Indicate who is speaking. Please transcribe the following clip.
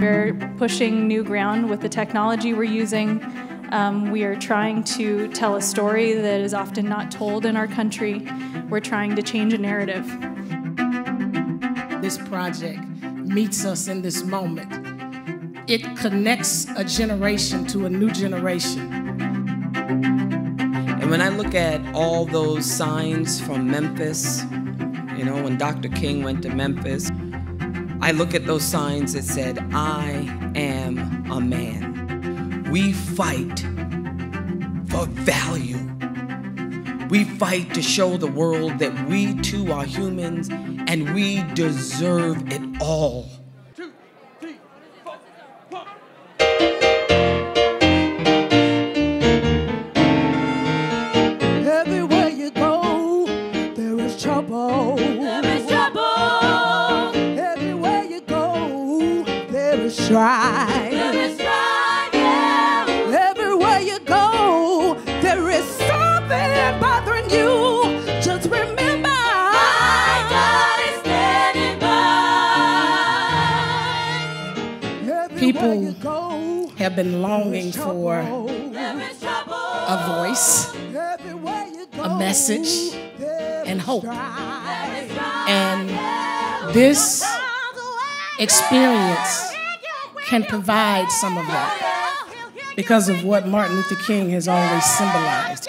Speaker 1: we're pushing new ground with the technology we're using. Um, we are trying to tell a story that is often not told in our country. We're trying to change a narrative.
Speaker 2: This project meets us in this moment. It connects a generation to a new generation.
Speaker 3: And when I look at all those signs from Memphis, you know, when Dr. King went to Memphis, I look at those signs that said, I am a man. We fight for value. We fight to show the world that we too are humans and we deserve it all.
Speaker 4: Everywhere you go, there is trouble.
Speaker 5: There is
Speaker 4: is strife.
Speaker 5: There is strife, yeah.
Speaker 4: Everywhere you go, there is something bothering you. Just remember,
Speaker 5: My God is standing by.
Speaker 4: everywhere
Speaker 2: People
Speaker 4: you go,
Speaker 2: Have been longing for
Speaker 5: There is trouble.
Speaker 2: a voice,
Speaker 4: you go,
Speaker 2: a message, and hope. And this experience can provide some of that because of what Martin Luther King has always symbolized.